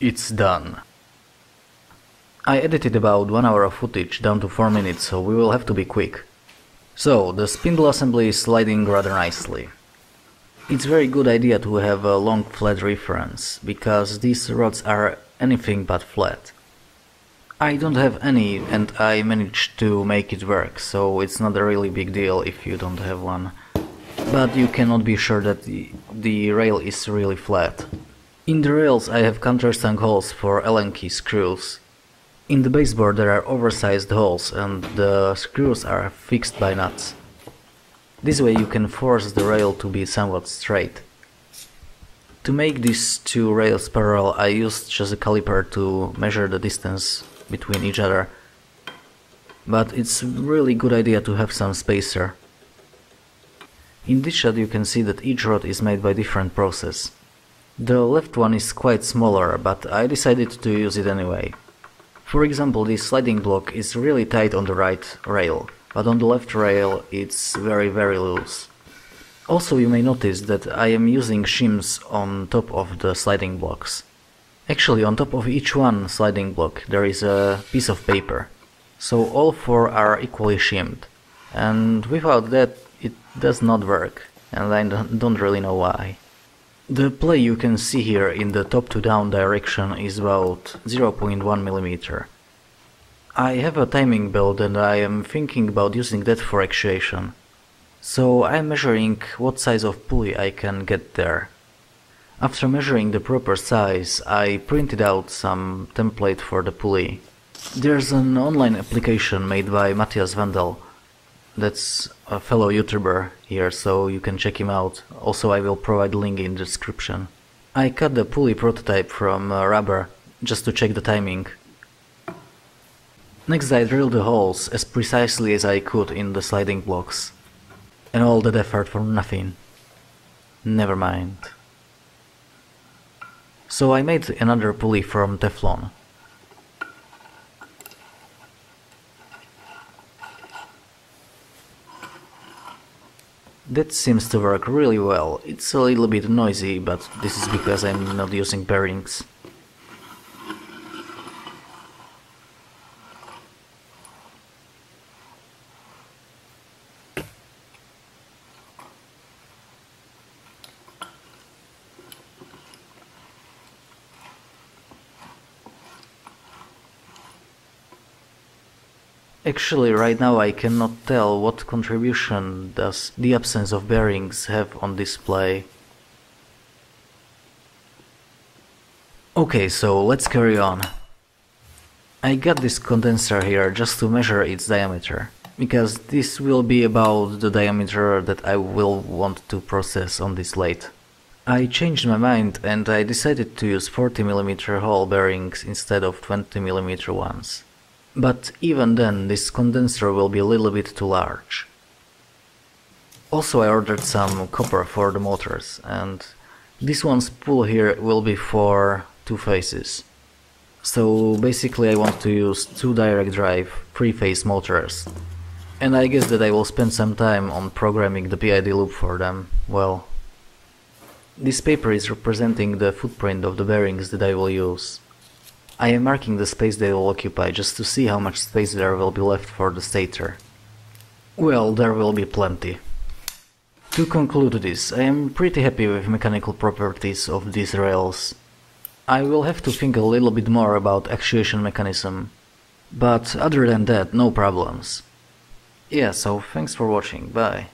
It's done. I edited about 1 hour of footage down to 4 minutes, so we will have to be quick. So, the spindle assembly is sliding rather nicely. It's very good idea to have a long flat reference, because these rods are anything but flat. I don't have any and I managed to make it work, so it's not a really big deal if you don't have one. But you cannot be sure that the, the rail is really flat. In the rails I have countersunk holes for Allen key screws. In the baseboard there are oversized holes and the screws are fixed by nuts. This way you can force the rail to be somewhat straight. To make these two rails parallel I used just a caliper to measure the distance between each other. But it's really good idea to have some spacer. In this shot you can see that each rod is made by different process. The left one is quite smaller, but I decided to use it anyway. For example, this sliding block is really tight on the right rail, but on the left rail it's very very loose. Also you may notice that I am using shims on top of the sliding blocks. Actually, on top of each one sliding block there is a piece of paper. So all four are equally shimmed. And without that it does not work. And I don't really know why. The play you can see here in the top to down direction is about 0.1 mm. I have a timing belt and I am thinking about using that for actuation. So I'm measuring what size of pulley I can get there. After measuring the proper size, I printed out some template for the pulley. There's an online application made by Matthias Wendel. That's a fellow YouTuber here, so you can check him out. Also, I will provide link in description. I cut the pulley prototype from uh, rubber, just to check the timing. Next I drilled the holes as precisely as I could in the sliding blocks. And all that effort for nothing. Never mind. So I made another pulley from Teflon. That seems to work really well. It's a little bit noisy, but this is because I'm not using bearings. Actually, right now I cannot tell what contribution does the absence of bearings have on display. Okay, so let's carry on. I got this condenser here just to measure its diameter, because this will be about the diameter that I will want to process on this lathe. I changed my mind and I decided to use 40mm hole bearings instead of 20mm ones. But even then, this condenser will be a little bit too large. Also I ordered some copper for the motors and this one spool here will be for two phases. So basically I want to use two direct drive three-phase motors. And I guess that I will spend some time on programming the PID loop for them, well. This paper is representing the footprint of the bearings that I will use. I am marking the space they will occupy just to see how much space there will be left for the stator. Well, there will be plenty. To conclude this, I am pretty happy with mechanical properties of these rails. I will have to think a little bit more about actuation mechanism, but other than that, no problems. Yeah, so thanks for watching, bye.